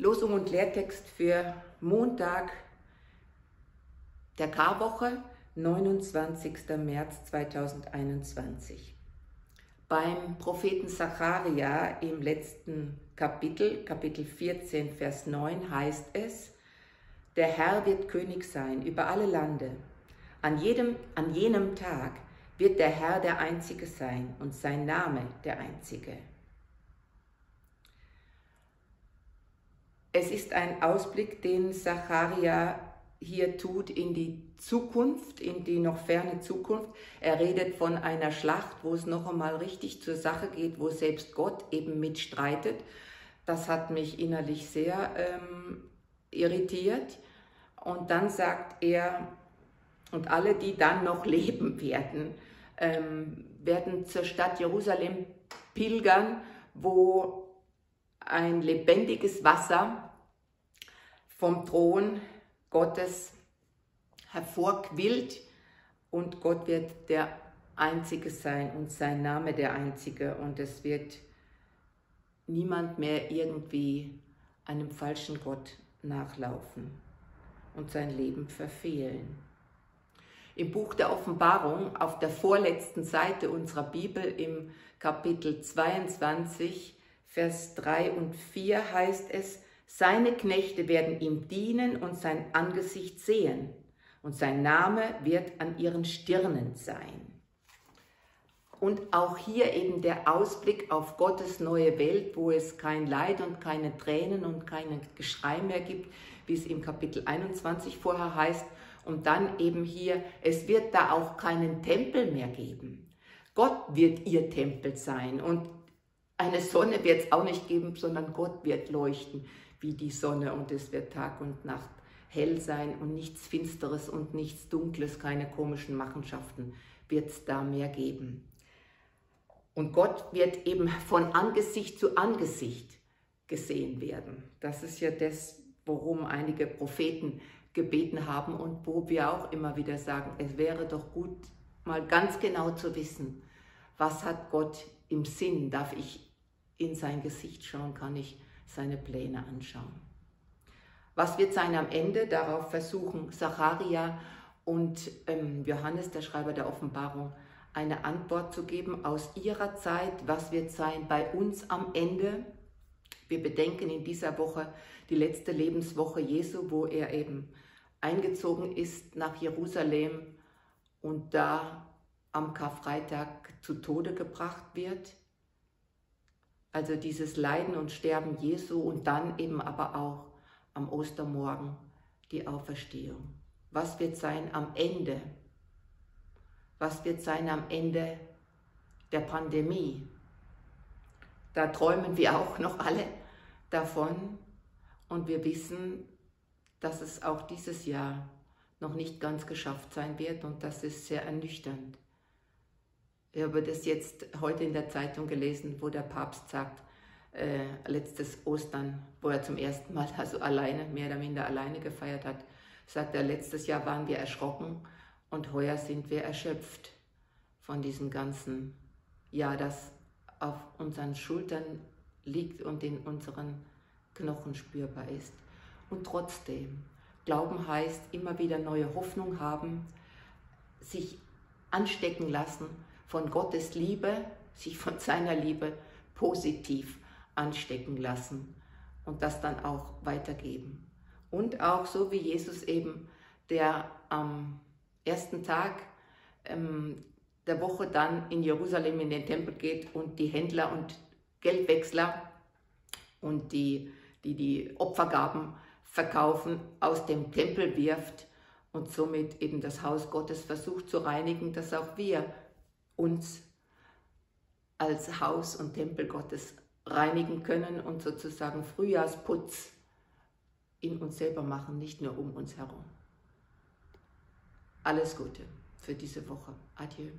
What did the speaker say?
Losung und Lehrtext für Montag der Karwoche, 29. März 2021. Beim Propheten Zacharia im letzten Kapitel, Kapitel 14, Vers 9 heißt es, der Herr wird König sein über alle Lande. An, jedem, an jenem Tag wird der Herr der Einzige sein und sein Name der Einzige. Es ist ein Ausblick, den Zacharia hier tut in die Zukunft, in die noch ferne Zukunft. Er redet von einer Schlacht, wo es noch einmal richtig zur Sache geht, wo selbst Gott eben mitstreitet. Das hat mich innerlich sehr ähm, irritiert. Und dann sagt er, und alle, die dann noch leben werden, ähm, werden zur Stadt Jerusalem pilgern, wo ein lebendiges Wasser vom Thron Gottes hervorquillt und Gott wird der Einzige sein und sein Name der Einzige und es wird niemand mehr irgendwie einem falschen Gott nachlaufen und sein Leben verfehlen. Im Buch der Offenbarung auf der vorletzten Seite unserer Bibel im Kapitel 22 Vers 3 und 4 heißt es, seine Knechte werden ihm dienen und sein Angesicht sehen, und sein Name wird an ihren Stirnen sein. Und auch hier eben der Ausblick auf Gottes neue Welt, wo es kein Leid und keine Tränen und kein Geschrei mehr gibt, wie es im Kapitel 21 vorher heißt. Und dann eben hier, es wird da auch keinen Tempel mehr geben. Gott wird ihr Tempel sein und eine Sonne wird es auch nicht geben, sondern Gott wird leuchten wie die Sonne und es wird Tag und Nacht hell sein und nichts Finsteres und nichts Dunkles, keine komischen Machenschaften wird es da mehr geben. Und Gott wird eben von Angesicht zu Angesicht gesehen werden. Das ist ja das, worum einige Propheten gebeten haben und wo wir auch immer wieder sagen, es wäre doch gut, mal ganz genau zu wissen, was hat Gott im Sinn, darf ich in sein Gesicht schauen, kann ich seine Pläne anschauen. Was wird sein am Ende? Darauf versuchen Zacharia und ähm, Johannes, der Schreiber der Offenbarung, eine Antwort zu geben aus ihrer Zeit. Was wird sein bei uns am Ende? Wir bedenken in dieser Woche die letzte Lebenswoche Jesu, wo er eben eingezogen ist nach Jerusalem und da am Karfreitag zu Tode gebracht wird. Also dieses Leiden und Sterben Jesu und dann eben aber auch am Ostermorgen die Auferstehung. Was wird sein am Ende? Was wird sein am Ende der Pandemie? Da träumen wir auch noch alle davon und wir wissen, dass es auch dieses Jahr noch nicht ganz geschafft sein wird und das ist sehr ernüchternd. Ich habe das jetzt heute in der Zeitung gelesen, wo der Papst sagt, äh, letztes Ostern, wo er zum ersten Mal also alleine, mehr oder minder alleine gefeiert hat, sagt er, letztes Jahr waren wir erschrocken und heuer sind wir erschöpft von diesem ganzen Jahr, das auf unseren Schultern liegt und in unseren Knochen spürbar ist. Und trotzdem, Glauben heißt immer wieder neue Hoffnung haben, sich anstecken lassen von Gottes Liebe, sich von seiner Liebe positiv anstecken lassen und das dann auch weitergeben. Und auch so wie Jesus eben, der am ersten Tag ähm, der Woche dann in Jerusalem in den Tempel geht und die Händler und Geldwechsler und die, die die Opfergaben verkaufen, aus dem Tempel wirft und somit eben das Haus Gottes versucht zu reinigen, dass auch wir uns als Haus und Tempel Gottes reinigen können und sozusagen Frühjahrsputz in uns selber machen, nicht nur um uns herum. Alles Gute für diese Woche. Adieu.